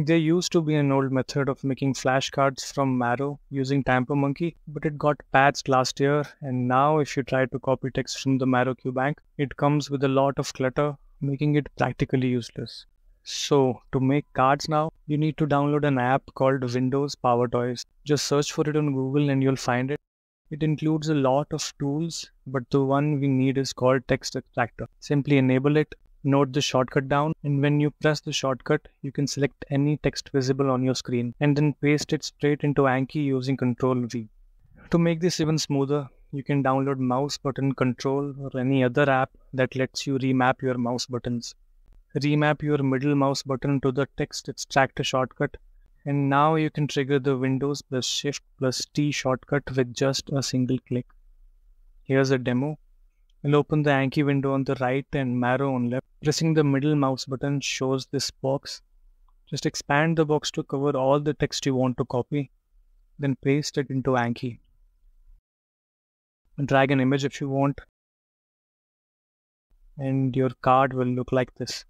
There used to be an old method of making flashcards from Marrow using TamperMonkey, but it got patched last year, and now if you try to copy text from the Marrow QBank, it comes with a lot of clutter, making it practically useless. So, to make cards now, you need to download an app called Windows PowerToys. Just search for it on Google and you'll find it. It includes a lot of tools, but the one we need is called Text Extractor. Simply enable it note the shortcut down and when you press the shortcut you can select any text visible on your screen and then paste it straight into Anki using Ctrl V. To make this even smoother, you can download mouse button control or any other app that lets you remap your mouse buttons. Remap your middle mouse button to the text extractor shortcut and now you can trigger the Windows plus Shift plus T shortcut with just a single click. Here's a demo. I'll open the Anki window on the right and Marrow on left. Pressing the middle mouse button shows this box. Just expand the box to cover all the text you want to copy. Then paste it into Anki. Drag an image if you want. And your card will look like this.